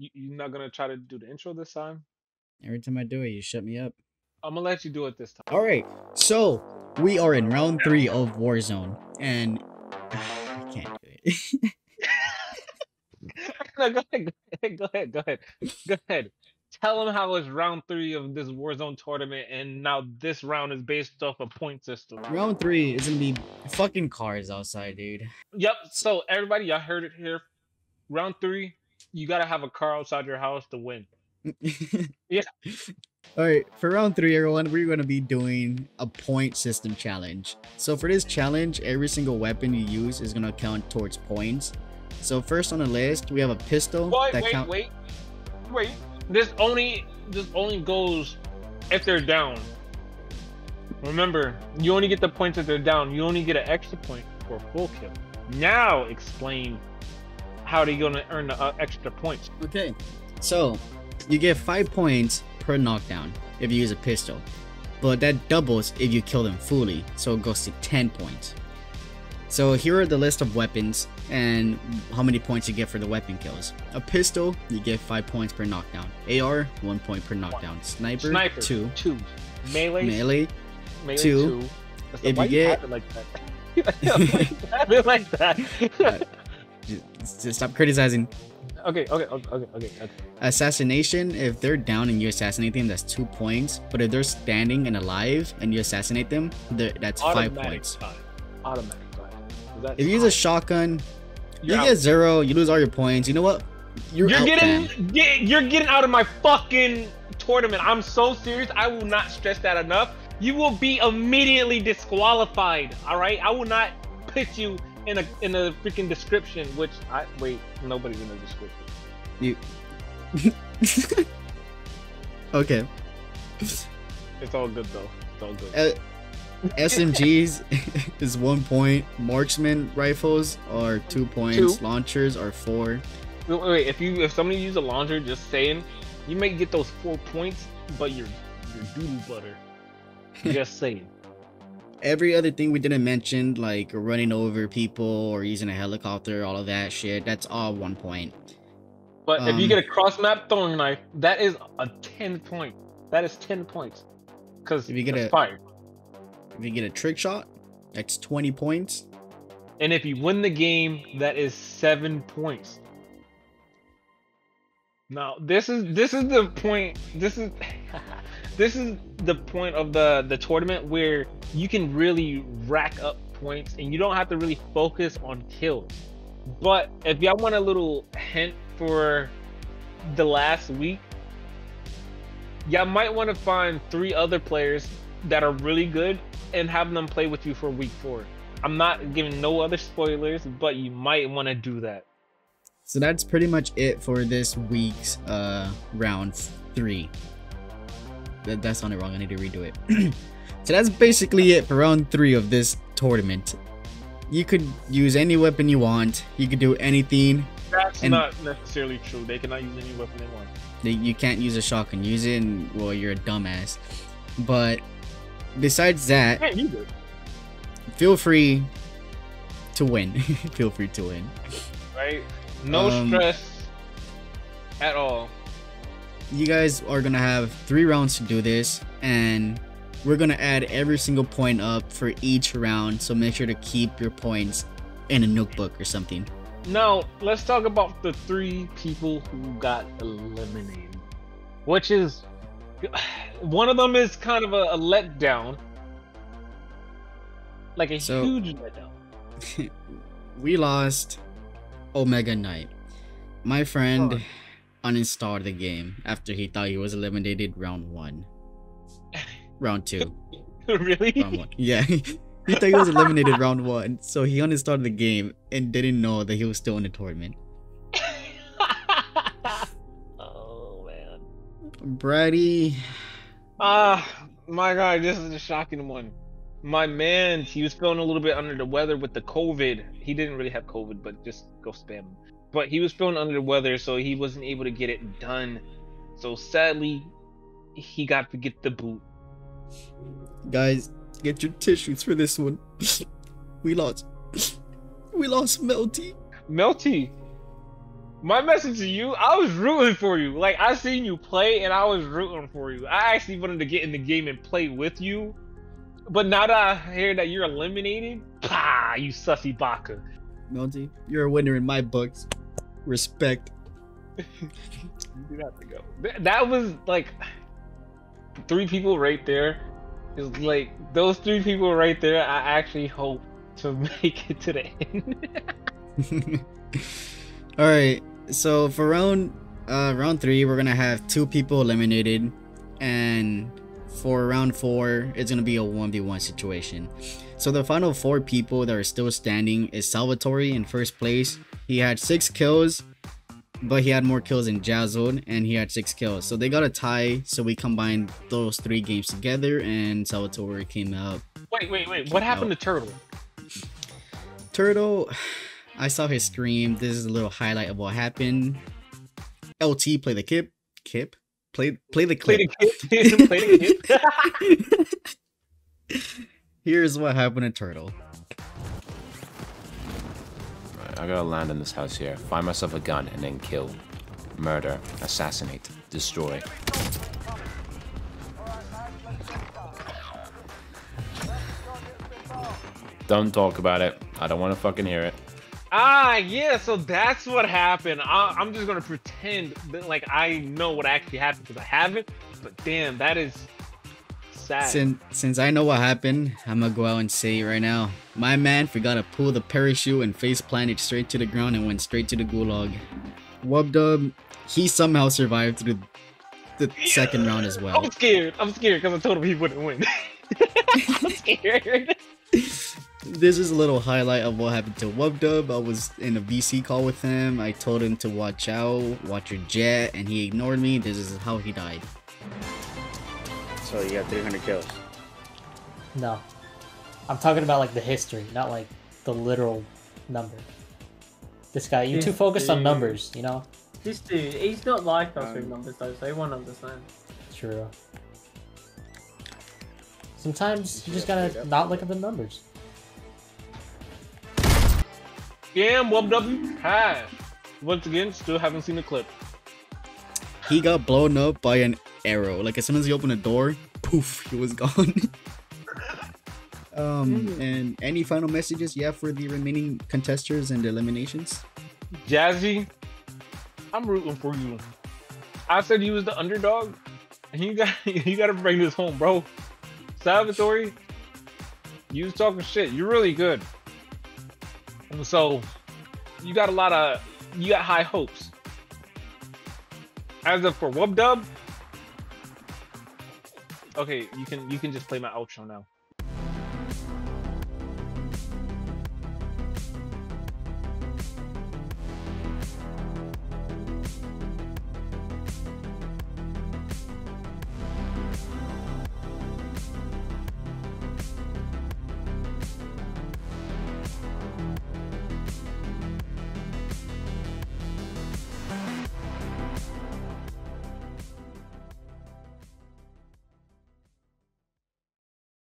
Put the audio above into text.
You, you're not gonna try to do the intro this time? Every time I do it, you shut me up. I'm gonna let you do it this time. All right, so we are in round three of Warzone, and I can't do it. no, go ahead, go ahead, go ahead, go ahead, go ahead. Tell them how it's round three of this Warzone tournament, and now this round is based off a point system. round three is gonna be fucking cars outside, dude. Yep. So everybody, y'all heard it here. Round three, you gotta have a car outside your house to win. Yeah. All right, for round three, everyone, we're gonna be doing a point system challenge. So for this challenge, every single weapon you use is gonna count towards points. So first on the list, we have a pistol Wait, that wait, count. wait, wait. This only this only goes if they're down. Remember, you only get the points if they're down. You only get an extra point for a full kill. Now explain how are you gonna earn the uh, extra points. Okay, so you get five points per knockdown if you use a pistol, but that doubles if you kill them fully, so it goes to 10 points. So here are the list of weapons and how many points you get for the weapon kills. A pistol, you get 5 points per knockdown. AR, 1 point per knockdown. Sniper, Sniper 2. two, melee, Melee, melee two. two. That's If you get- like that. Why you have it like that. stop criticizing. okay, okay, okay, okay, okay. Assassination, if they're down and you assassinate them, that's 2 points. But if they're standing and alive and you assassinate them, that's 5 Automatic points. five. Automatic five. If you use a shotgun, You're you out. get zero, you lose all your points. You know what? You're, You're getting get, you're getting out of my fucking tournament. I'm so serious. I will not stress that enough. You will be immediately disqualified. All right. I will not put you in a in a freaking description. Which I wait. Nobody's in the description. You. okay. It's all good though. It's all good. Uh, SMGs is one point. Marksman rifles are two points. Two. Launchers are four. Wait, wait, if you if somebody use a launcher, just saying, you may get those four points, but you're you're doodle butter. just saying. Every other thing we didn't mention, like running over people or using a helicopter, all of that shit, that's all one point. But if you Um, get a cross map throwing knife, that is a ten point. That is ten points. Because If you get a- fire. If you get a trick shot, that's 20 points. And if you win the game, that is seven points. Now this is this is the point. This is this is the point of the the tournament where you can really rack up points and you don't have to really focus on kills. But if y'all want a little hint for the last week, y'all might want to find three other players that are really good and have them play with you for week four. I'm not giving no other spoilers, but you might want to do that. So that's pretty much it for this week's uh round three. That that sounded wrong. I need to redo it. so that's basically it for round three of this tournament. You could use any weapon you want. You could do anything. That's And- not necessarily true. They cannot use any weapon they want. that You can't use a shotgun. Use it, and well, you're a dumbass. But besides that, Can't use it. feel free to win. feel free to win. Right? No Um, stress at all. You guys are gonna have three rounds to do this and we're gonna add every single point up for each round so make sure to keep your points in a notebook or something Now let's talk about the three people who got eliminated, which is one of them is kind of a, a letdown, like a So- huge letdown. we lost omega knight my friend Fuck. Uninstalled the game after he thought he was eliminated round one round two really? round one yeah he thought he was eliminated round one so he uninstalled the game and didn't know that he was still in the tournament oh man. brady Ah, my god, this is a shocking one. My man, he was feeling a little bit under the weather with the COVID. He didn't really have COVID, but just go spam him. But he was feeling under the weather, so he wasn't able to get it done. So sadly, he got to get the boot. Guys, get your tissues for this one. we lost. We lost Melty. Melty, My message to you, I was rooting for you. Like I seen you play and I was rooting for you. I actually wanted to get in the game and play with you. But now that I hear that you're eliminated, pah, you sussy baka. Melty, you're a winner in my books. Respect. you have to go. That was like three people right there. Is like those three people right there. I actually hope to make it to the end. All right. So for round uh, round three, we're gonna have two people eliminated, and for round four, it's gonna be a one v one situation. So the final four people that are still standing is Salvatore in first place. He had six kills, but he had more kills than Jazzled, and he had six kills. So they got a tie. So we combined those three games together, and Salvatore came out. Wait, wait, wait! What happened out. to Turtle? Turtle. I saw his stream. This is a little highlight of what happened. LT play the kip. Kip? Play play the clip. Play the play the kip. Here's what happened to Turtle. I gotta land in this house here. Find myself a gun and then kill. Murder. Assassinate. Destroy. Don't talk about it. I don't want to fucking hear it. Ah, yeah, so that's what happened. I, am just gonna pretend that like I know what actually happened because I haven't. But damn, that is sad. Since since I know what happened, I'm gonna go out and say it right now. My man forgot to pull the parachute and face planted straight to the ground and went straight to the gulag. Wubdub, he somehow survived through the second round as well. I'm scared. I'm scared because I told him he wouldn't win. I'm scared this is a little highlight of what happened to Wubdub. I was in a VC call with him. I told him to watch out, watch your jet, and he ignored me. This is how he died. So you got 300 kills? No. I'm talking about like the history, not like the literal number. This guy, you're too focused dude. on numbers, you know? This dude, he's not like us with um, numbers though, so he won't understand. True. Sometimes you just gotta not look at the numbers. Damn, W Hi. Once again, still haven't seen the clip. He got blown up by an arrow. Like as soon as he opened a door, poof, he was gone. um, mm. and any final messages you have for the remaining contestants and eliminations? Jazzy, I'm rooting for you. I said you was the underdog, and you got you got to bring this home, bro. Salvatore, you was talking shit. You're really good. and So you got a lot of you got high hopes. As of for Wub Dub, okay, you can you can just play my outro now.